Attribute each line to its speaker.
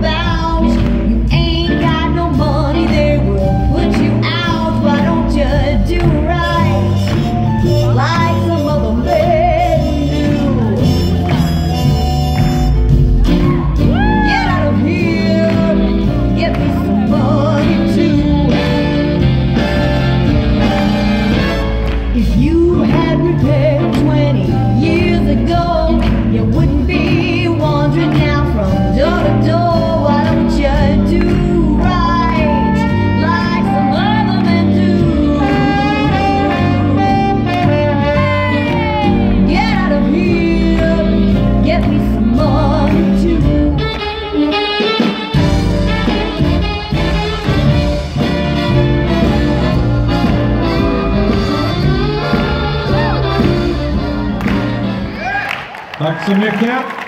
Speaker 1: back. Tack så mycket.